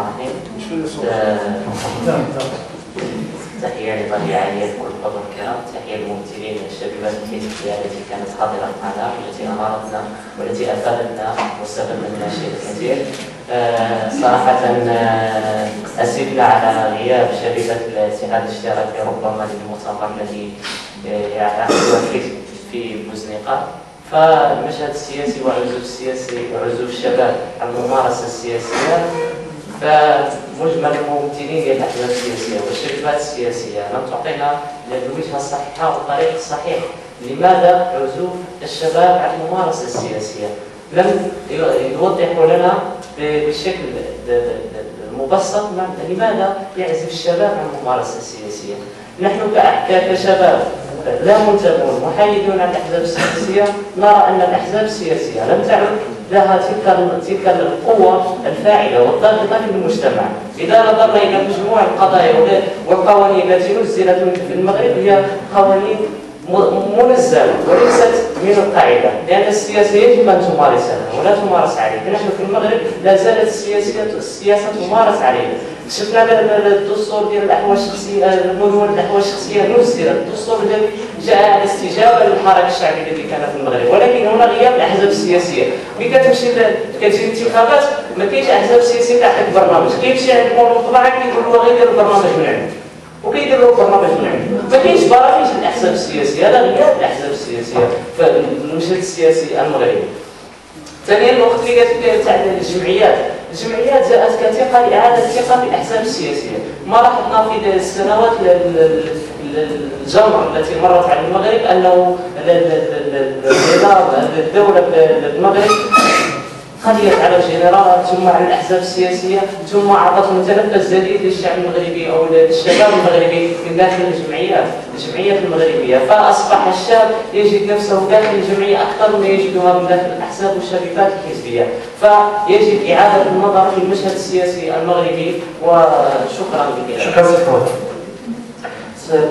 الرحيم تحية لطليعة عالية لكل الحضور الكرام تحية للممثلين الشبيبات الحزبية التي كانت حاضرة معنا والتي أمرتنا والتي أفادتنا واستفدنا منها شيء كثير. آه، صراحة آه، أسفنا على غياب شبيبة الاتحاد الاشتراكي ربما للمؤتمر الذي يعقد في بوزنيقة. فالمشهد السياسي وعزوف السياسي وعزوف الشباب عن الممارسة السياسية فمجمل الممثلين ديال الاحزاب السياسية والشركات السياسية. لم تعطينا الوجهه الصحيحه والطريق الصحيح لماذا عزوف الشباب عن الممارسة السياسية؟ لم يوضحوا لنا بشكل مبسط لماذا يعزف الشباب عن الممارسة السياسية. نحن كشباب لا منتمون محايدون عن الأحزاب السياسية. نرى أن الأحزاب السياسية لم تعد لها تلك تلك القوة الفاعلة والضاغطه في المجتمع. إذا نظرنا إلى مجموع القضايا والقوانين التي نزلت في المغرب هي قوانين منزلة وليست من القاعدة. لأن السياسة يجب أن تمارسها ولا تمارس عليها. نحن في المغرب لا زالت السياسة السياسة تمارس علينا شفنا الدستور ديال الأحوال الشخصية المدونه الأحوال الشخصية نزل. الدستور الذي جاء على استجابة للحركة الشعبية التي كانت في المغرب. ولكن هنا غياب الأحزاب السياسية. ملي كتمشي كتجي الانتخابات ما كاينش أحزاب سياسية تعطيك برنامج كيمشي عند مول الطباعه كيقول له غير البرنامج من عنده وكيدير له برنامج من عنده ما كاينش برامج الاحزاب السياسية. هذا غياب الأحزاب السياسية في المشهد السياسي المغربي. ثانيا الوقت اللي قالت تاع الجمعيات. الجمعيات جاءت كثقه لاعاده الثقة في الاحزاب السياسية. ما لاحظنا في السنوات الجمر التي مرت على المغرب أنه النظام الدولة المغرب خليت على الجنرالات ثم على الأحزاب السياسية ثم اعطت متنفس جديد للشعب المغربي أو للشباب المغربي من داخل الجمعيات الجمعيات المغربية. فأصبح الشاب يجد نفسه داخل الجمعية أكثر مما يجدها من داخل الأحزاب والشركات الحزبية. فيجب إعادة النظر في المشهد السياسي المغربي وشكرا لك شكرا سيد سيد